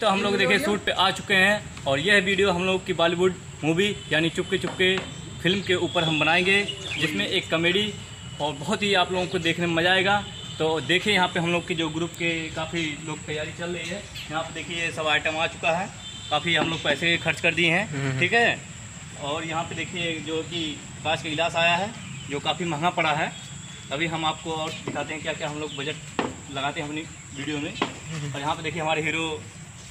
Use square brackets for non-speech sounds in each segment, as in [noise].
तो हम लोग देखिए शूट पे आ चुके हैं और यह वीडियो हम लोग की बॉलीवुड मूवी यानी चुपके चुपके फ़िल्म के ऊपर हम बनाएँगे जिसमें एक कॉमेडी और बहुत ही आप लोगों को देखने में मज़ा आएगा। तो देखिए यहाँ पे हम लोग की जो ग्रुप के काफ़ी लोग तैयारी चल रही है। यहाँ पे देखिए ये सब आइटम आ चुका है। काफ़ी हम लोग पैसे खर्च कर दिए हैं ठीक है? और यहाँ पे देखिए जो कि कांच का गिलास आया है जो काफ़ी महँगा पड़ा है। अभी हम आपको और दिखाते हैं क्या क्या हम लोग बजट लगाते हैं अपनी वीडियो में। और यहाँ पे देखिए हमारे हीरो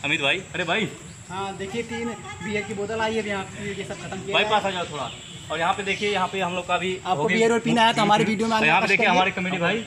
अमित भाई? अरे भाई। हाँ देखिए तीन बियर की बोतल आई है यहाँ पे ये सब खत्म किया भाई पास आ जाओ थोड़ा। और यहाँ पे देखिए यहाँ पे हम लोग का भी आपको बियर और पीना है तो हमारे वीडियो में तो यहाँ पे देखिए हमारे कमेटी भाई।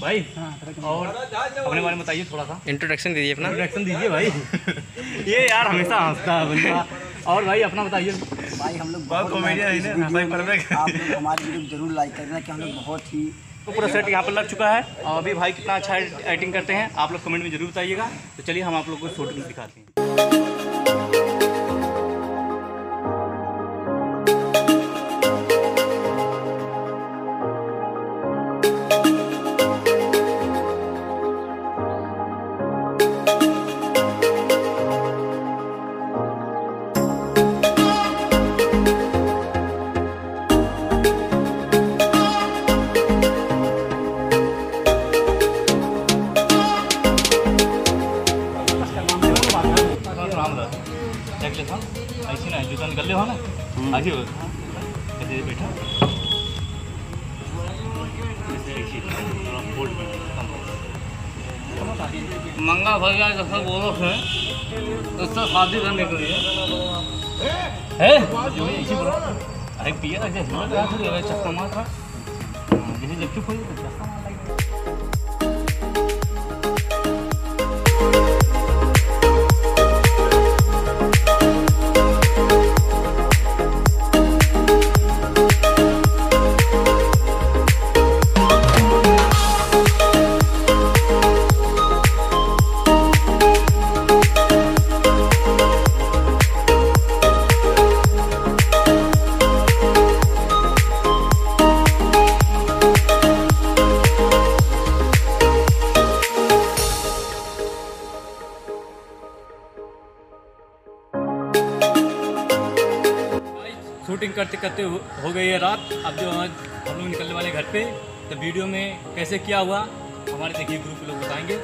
भाई हाँ। और अपने बारे में बताइए थोड़ा सा। इंट्रोडक्शन दीजिए अपना। रिएक्शन दीजिए भाई। [laughs] ये यार हमेशा हंसता है बंदा। और भाई अपना बताइए। भाई हम लोग बहुत कॉमेडियन है भाई आप लोग हमारी वीडियो ज़रूर लाइक करना कि हम लोग बहुत ही तो पूरा सेट यहाँ पर लग चुका है। और अभी भाई कितना अच्छा एडिटिंग करते हैं, आप लोग कमेंट में ज़रूर बताइएगा। तो चलिए हम आप लोग को शूटिंग दिखाते हैं। ले हाँ ऐसे ना जूता निकल ले हो ना। आगे हो। ऐसे बैठा। मंगा भैया जैसा बोलो है उससे शादी करने के लिए। है? अरे पिया चक्का मार रहा। हाँ, जैसे जब चुप हो जाए शूटिंग करते करते हो गई है रात। अब जो आज हम लोग निकलने वाले घर पे तो वीडियो में कैसे क्या हुआ हमारे देखिए ग्रुप के लोग बताएँगे।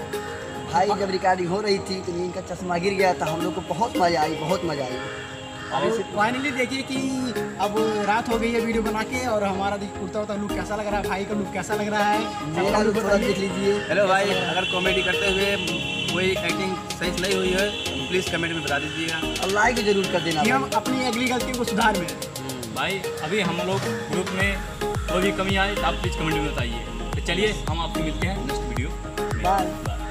भाई जब रिकॉर्डिंग हो रही थी तो नींद का चश्मा गिर गया था। हम लोग को बहुत मज़ा आई बहुत मज़ा आई। और फाइनली देखिए कि अब रात हो गई है वीडियो बना के और हमारा देख कुर्ता उर्ता लुक कैसा लग रहा है भाई का लुक कैसा लग रहा है? मेरा लुक थोड़ा देख लीजिए। हेलो भाई अगर कॉमेडी करते हुए कोई एक्टिंग सही नहीं हुई है तो प्लीज़ कमेंट में बता दीजिएगा। और लाइक ज़रूर कर देना हम अपनी अगली गलती को सुधार में हैं। भाई अभी हम लोग ग्रुप में कोई भी कमी आए तो आप प्लीज़ कमेंट में बताइए। तो चलिए हम आपको मिलते हैं नेक्स्ट वीडियो बाय। बाय